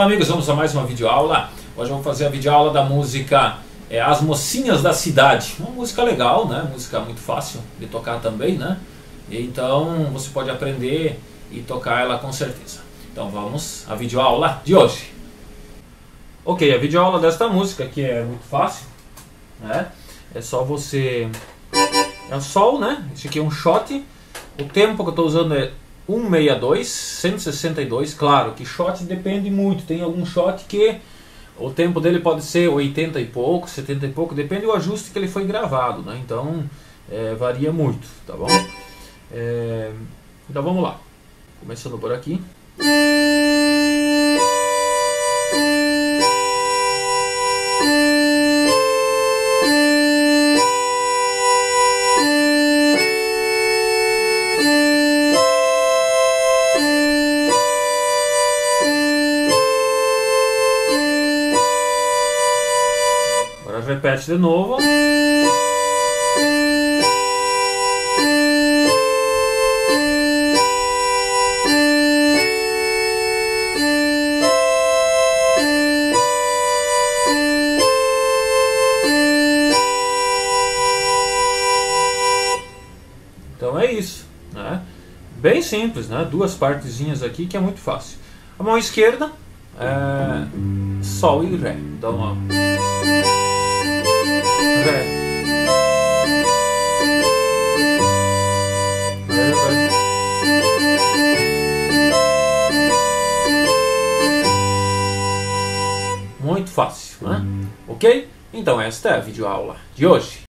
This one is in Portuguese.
amigos, vamos a mais uma videoaula. Hoje vamos fazer a videoaula da música é, As Mocinhas da Cidade. Uma música legal, né? Música muito fácil de tocar também, né? Então você pode aprender e tocar ela com certeza. Então vamos à videoaula de hoje. Ok, a videoaula desta música que é muito fácil, né? É só você... É o sol, né? Esse aqui é um shot. O tempo que eu estou usando é 162, 162, claro que shot depende muito, tem algum shot que o tempo dele pode ser 80 e pouco, 70 e pouco, depende do ajuste que ele foi gravado, né? então é, varia muito, tá bom? É, então vamos lá, começando por aqui. Repete de novo. Então é isso, né? Bem simples, né? Duas partezinhas aqui que é muito fácil. A mão esquerda é Sol e Ré. Então, ó. Muito fácil, né? Ok? Então esta é a videoaula de hoje.